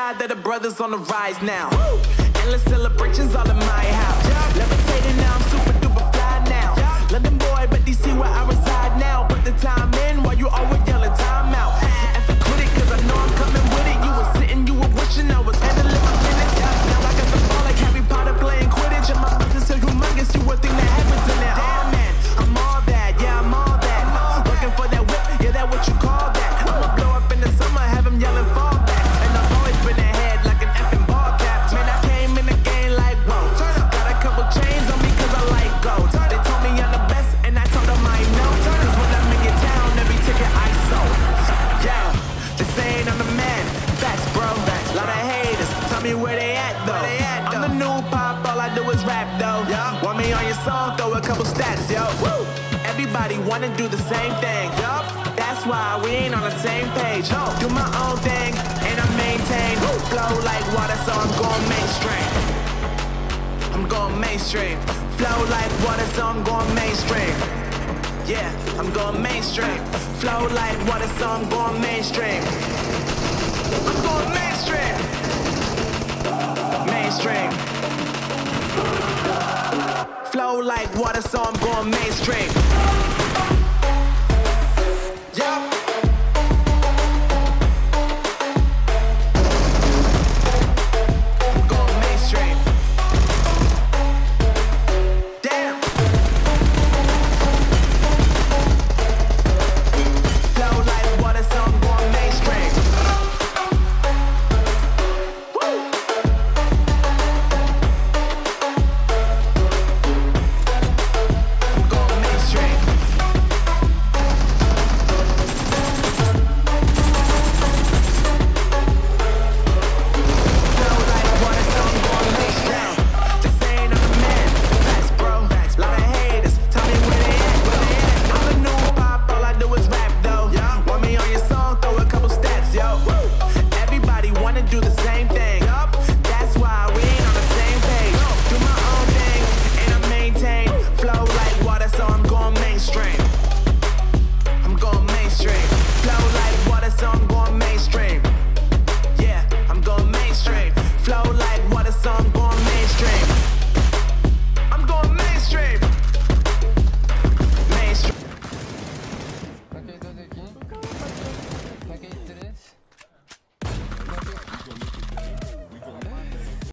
that the brothers on the rise now. Endless celebrations all in my tell me where they at though. they I'm the new pop, all I do is rap though. Yeah. Want me on your song, throw a couple stats, yo. Woo! Everybody wanna do the same thing. Yup, that's why we ain't on the same page. Do my own thing, and I maintain. Flow like water, so I'm going mainstream. I'm going mainstream. Flow like water, so I'm going mainstream. Yeah, I'm going mainstream. Flow like water, so I'm going mainstream. I'm going water, so I'm going mainstream. Yeah.